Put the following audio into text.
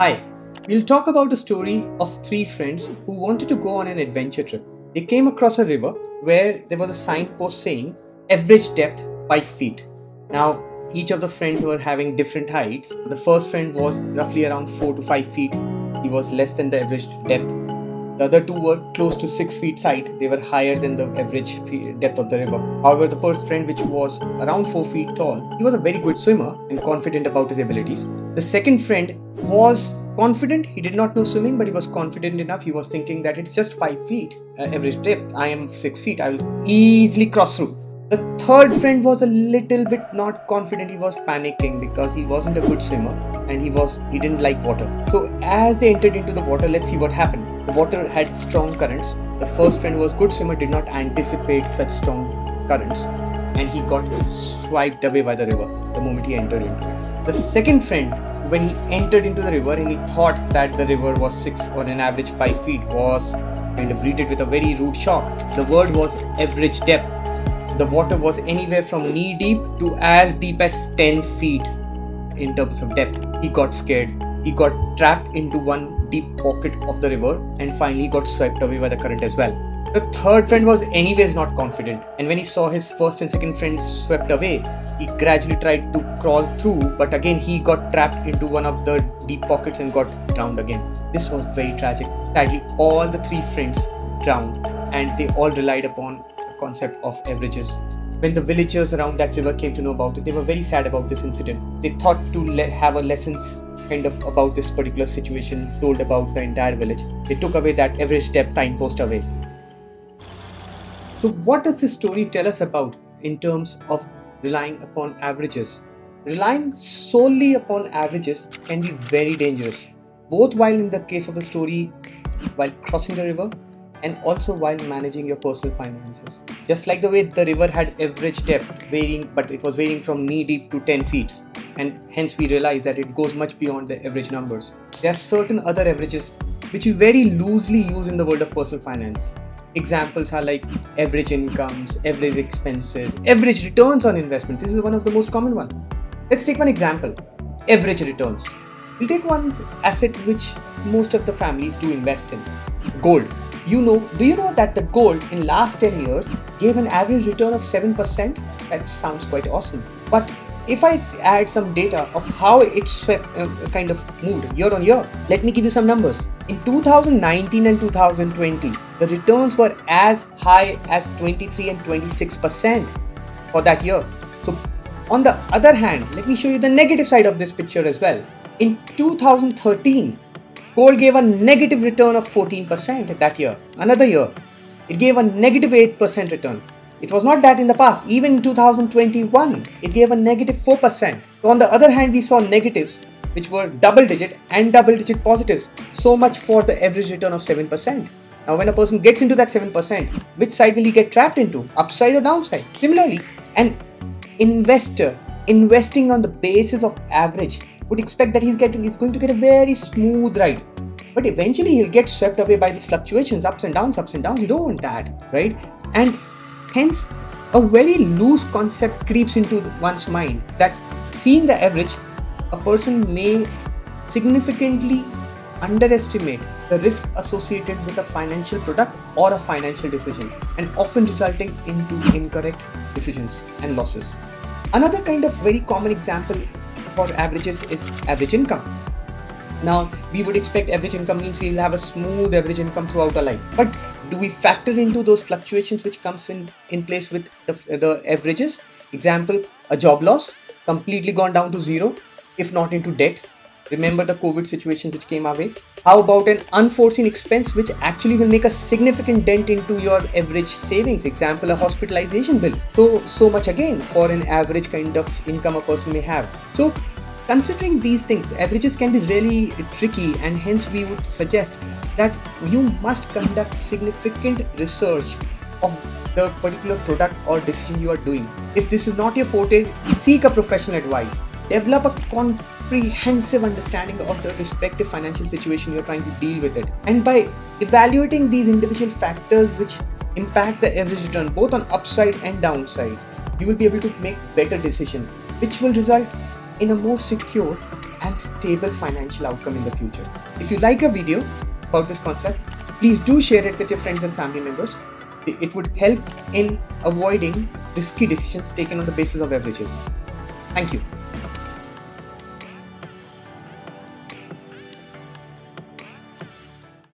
Hi, we'll talk about a story of three friends who wanted to go on an adventure trip. They came across a river where there was a signpost saying average depth 5 feet. Now, each of the friends were having different heights. The first friend was roughly around 4 to 5 feet, he was less than the average depth. The other two were close to 6 feet height, they were higher than the average depth of the river. However, the first friend, which was around 4 feet tall, he was a very good swimmer and confident about his abilities. The second friend was confident, he did not know swimming, but he was confident enough. He was thinking that it's just 5 feet uh, average depth, I am 6 feet, I will easily cross through. The third friend was a little bit not confident. He was panicking because he wasn't a good swimmer and he was he didn't like water. So as they entered into the water, let's see what happened. The water had strong currents. The first friend was good swimmer, did not anticipate such strong currents, and he got swiped away by the river the moment he entered it. The second friend, when he entered into the river and he thought that the river was six or an average five feet, was kind of greeted with a very rude shock. The word was average depth. The water was anywhere from knee deep to as deep as 10 feet in terms of depth. He got scared. He got trapped into one deep pocket of the river and finally got swept away by the current as well. The third friend was anyways not confident, and when he saw his first and second friends swept away, he gradually tried to crawl through, but again he got trapped into one of the deep pockets and got drowned again. This was very tragic. Sadly, all the three friends drowned, and they all relied upon the concept of averages. When the villagers around that river came to know about it, they were very sad about this incident. They thought to le- have a lessons kind of about this particular situation told about the entire village. They took away that every step signpost away. So, what does this story tell us about in terms of relying upon averages? Relying solely upon averages can be very dangerous, both while in the case of the story, while crossing the river, and also while managing your personal finances. Just like the way the river had average depth varying, but it was varying from knee deep to 10 feet, and hence we realize that it goes much beyond the average numbers. There are certain other averages which we very loosely use in the world of personal finance. Examples are like average incomes, average expenses, average returns on investment. This is one of the most common one. Let's take one example. Average returns. We'll take one asset which most of the families do invest in. Gold. You know, do you know that the gold in last 10 years gave an average return of 7%? That sounds quite awesome. But if I add some data of how it swept, uh, kind of moved year on year, let me give you some numbers. In 2019 and 2020, the returns were as high as 23 and 26 percent for that year. So, on the other hand, let me show you the negative side of this picture as well. In 2013, gold gave a negative return of 14 percent that year. Another year, it gave a negative negative 8 percent return. It was not that in the past. Even in 2021, it gave a negative 4%. So on the other hand, we saw negatives, which were double digit and double digit positives. So much for the average return of 7%. Now, when a person gets into that 7%, which side will he get trapped into? Upside or downside? Similarly, an investor investing on the basis of average would expect that he's getting he's going to get a very smooth ride. But eventually he'll get swept away by these fluctuations ups and downs ups and downs. You don't want that right? And Hence, a very loose concept creeps into one's mind that seeing the average, a person may significantly underestimate the risk associated with a financial product or a financial decision and often resulting into incorrect decisions and losses. Another kind of very common example for averages is average income. Now, we would expect average income means we will have a smooth average income throughout our life. But do we factor into those fluctuations which comes in in place with the, the averages example a job loss completely gone down to zero if not into debt remember the covid situation which came our way how about an unforeseen expense which actually will make a significant dent into your average savings example a hospitalization bill so so much again for an average kind of income a person may have so considering these things averages can be really tricky and hence we would suggest that you must conduct significant research of the particular product or decision you are doing. If this is not your forte, seek a professional advice. Develop a comprehensive understanding of the respective financial situation you're trying to deal with it. And by evaluating these individual factors which impact the average return both on upside and downsides, you will be able to make better decisions, which will result in a more secure and stable financial outcome in the future. If you like a video about this concept, please do share it with your friends and family members. It would help in avoiding risky decisions taken on the basis of averages. Thank you.